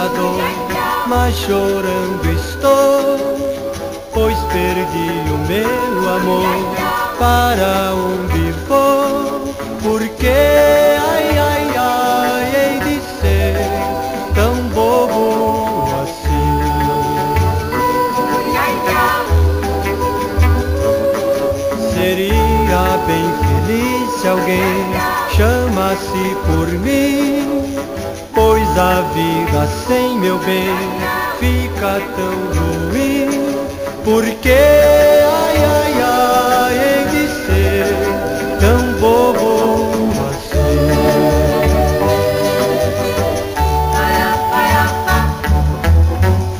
tanta dor, mas chorando estou, pois perdi o meu amor. Para onde for, porque ai ai ai hei de ser tão bobo assim. Seria bem feliz se alguém chamasse por mim, pois a vida sem meu bem fica tão ruim, porque ai ai ai hei de ser tão bobo assim.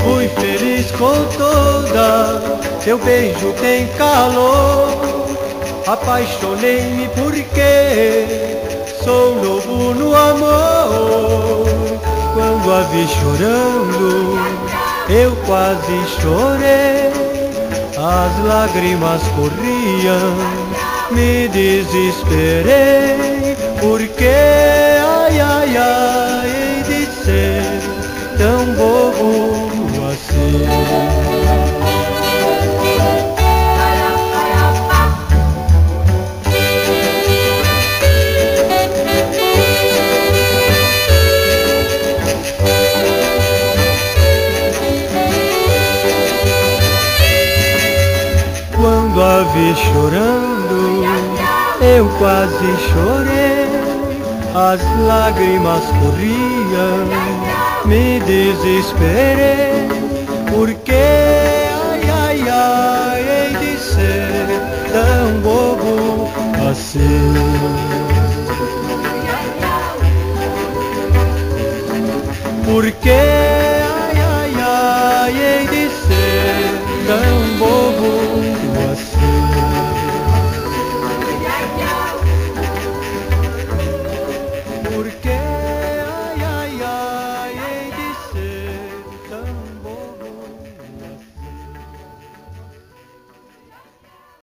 Fui feliz com toda, seu beijo tem calor. Apaixonei-me porque sou novo no amor. Vi chorando, eu quase chorei. As lágrimas corriam, me desesperei. Porque vi chorando, eu quase chorei. As lágrimas corriam, me desesperei. Porque ai ai ai hei de ser tão bobo assim. ¿Por qué?